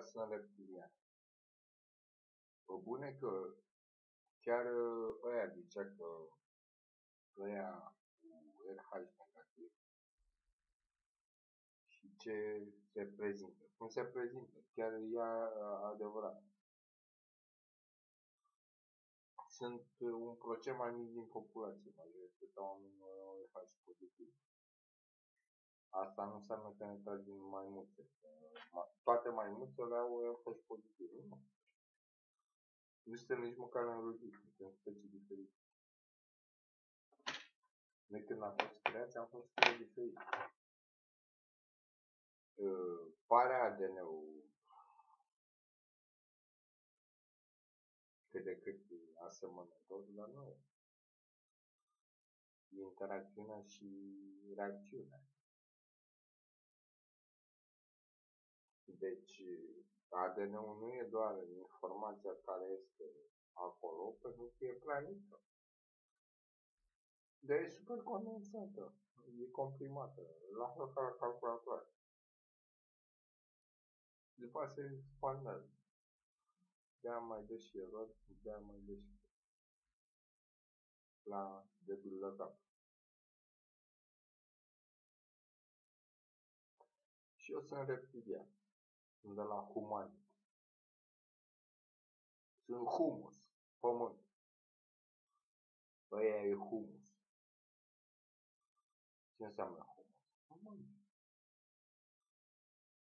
ăia sunt reptiliani. Pe bune că chiar ăia zicea că ăia cu RH negativ și ce se prezintă. Cum se prezintă? Chiar e adevărat. Sunt un procent mai mic din populație, majoritatea oamenilor au RH pozitiv. Asta nu înseamnă că ne tragem maimuțe. Toate maimuțele au RH pozitiv. Nu. Nu suntem nici măcar înrudit, suntem specii diferite. Noi când am fost creați, am fost creați diferit. Uh, pare ADN-ul cât de cât asemănător, dar nu e. Interacțiunea și reacțiunea. Deci, ADN-ul nu e doar informația care este acolo, pentru că e prea mică. De e super condensată, e comprimată, la fel ca la calculator. După aceea se expandează. De-aia mai dă și erori, de-aia mai dă și la debulă cap. Și eu sunt reptilian. Sunt de la humani. Sunt humus, pământ. Ăia e humus. Ce înseamnă humus? Pământ.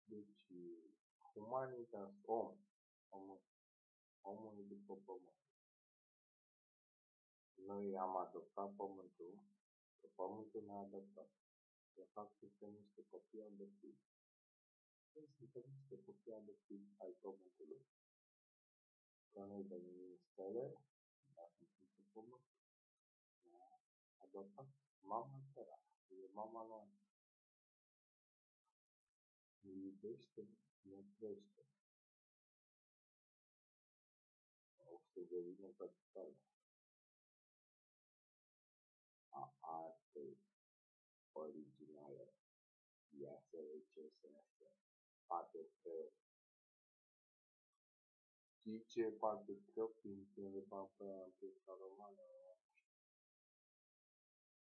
Deci, humanitas, om, pământ. Omul e după pământ. Noi am adoptat pământul, că pământul ne-a adoptat. De fapt, suntem niște copii adoptivi. Când suntem niște copii adoptivi ai pământului. Că noi venim din stele, dar suntem pe pământ. Ne-a adoptat mama Terra, e mama noastră. Ne iubește, ne crește. O să devină capitală a artei originale. Ea se recesește. Patetreu. Știi ce e patetreu prin cineva pe în piesa romană?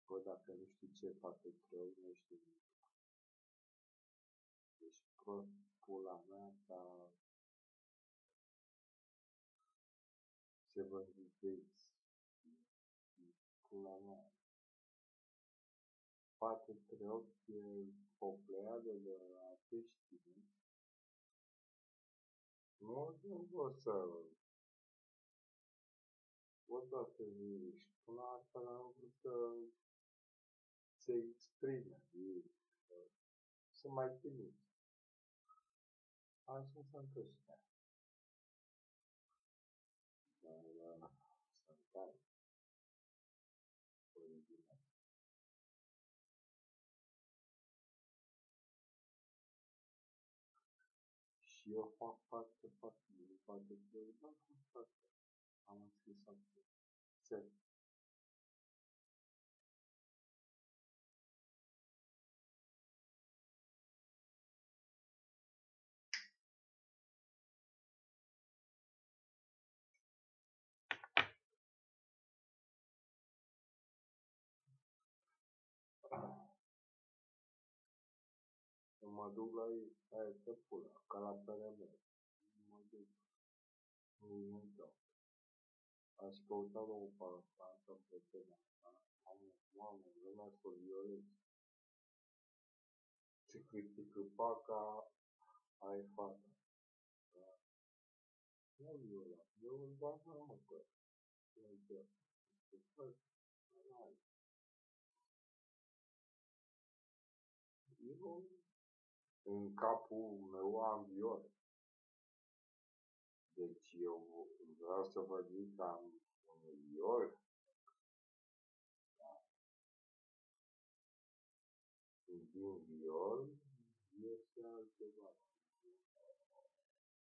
Bă, dacă nu știi ce e patetreu, nu știi nimic. Deci prost pula mea ca se vă ziceți pula mea. Patru ochi e o pleiadă de artiști nu o să odată și până altfel am vrut să se exprime ei, să mai eu fac parte, foarte bine, foarte bine, dar fac parte. Am scris acolo. Țel. Mă duc la ei, aia este pula, ca la PRM. Mă duc. Nu dau. Aș căuta la o palancanță pe tema asta. Mamă, mamă, lumea să violență. Ce critică paca, ai fata. Da. Nu viola, eu îl bag la mă pe Nu ce. Ce faci? Eu în capul meu am viol. Deci eu vreau să vă zic că am un viol. Da. Din viol este altceva.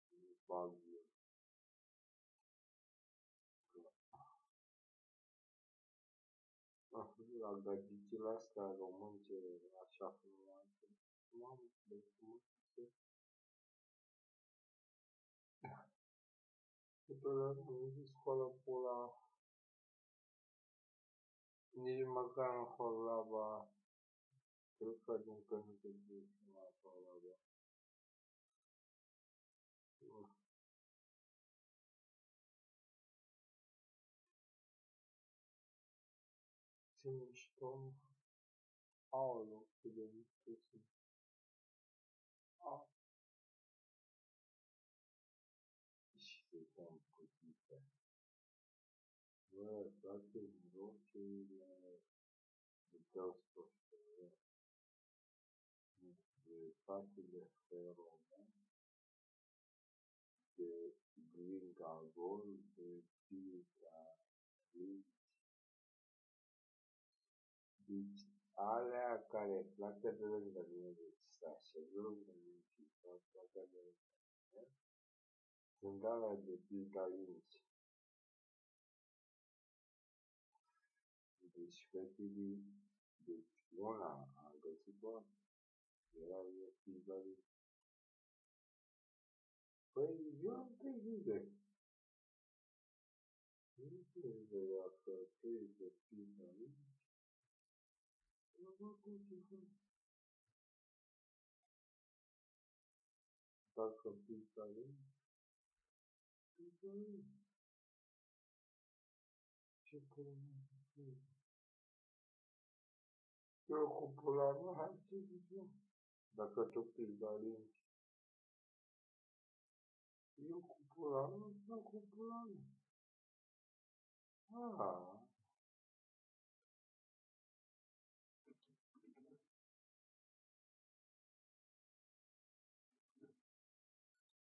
Nu fac viol. La găticile astea românce așa frumoase, mamă, de frumos Că nu se scoală pula. Nici măcar în Horlaba. Cred că încă nu se duce la Horlaba. Ce mișto. Aoleu, cât de mișto Și se cam cutite. Bă, toate mirosurile de testosteron. De fatele ferome. De gringagol, de pizza, deci alea care pleacă de lângă mine, deci se așeză lângă mine și pleacă de lângă mine, sunt alea de picalinți. Deci fetele, deci una am găsit-o, era de picalinți. Păi eu am trei zile. Nu știu dacă trei de picalinți. Dacă pizzarii, pizzarii. Ce pula Eu cu pula mea, hai ce zic eu. Dacă tu pizzarii, eu cu pula mea, eu cu pula mea. Ah.